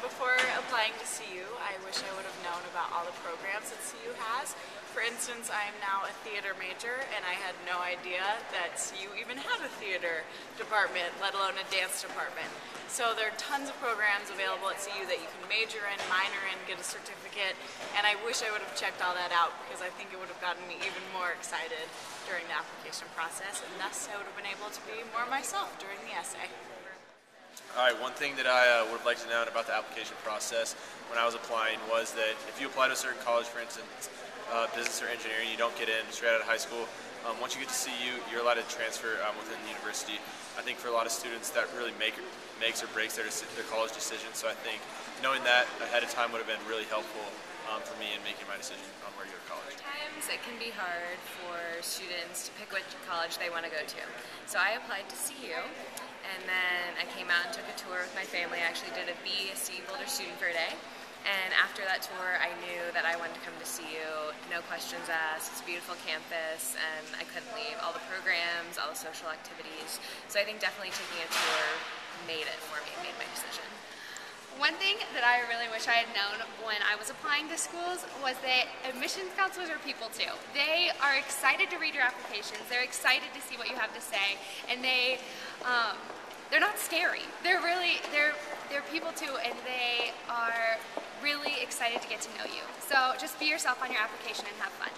before applying to CU, I wish I would have known about all the programs that CU has. For instance, I am now a theater major, and I had no idea that CU even had a theater department, let alone a dance department. So there are tons of programs available at CU that you can major in, minor in, get a certificate, and I wish I would have checked all that out because I think it would have gotten me even more excited during the application process, and thus I would have been able to be more myself during the essay. All right, one thing that I uh, would liked to know about the application process when I was applying was that if you apply to a certain college, for instance, uh, business or engineering, you don't get in straight out of high school. Um, once you get to CU, you're allowed to transfer um, within the university. I think for a lot of students, that really make, makes or breaks their, their college decision. So I think knowing that ahead of time would have been really helpful um, for me in making my decision on where to go to college. Times it can be hard for students to pick which college they want to go to. So I applied to CU, and then I came out and took a tour with my family. I actually did a BSc Boulder Student for a day. And after that tour, I knew that I wanted to come to CU. No questions asked. It's a beautiful campus, and I couldn't leave. All the programs, all the social activities. So I think definitely taking a tour made it One thing that I really wish I had known when I was applying to schools was that admissions counselors are people too. They are excited to read your applications. They're excited to see what you have to say, and they um, they're not scary. They're really they're they're people too, and they are really excited to get to know you. So just be yourself on your application and have fun.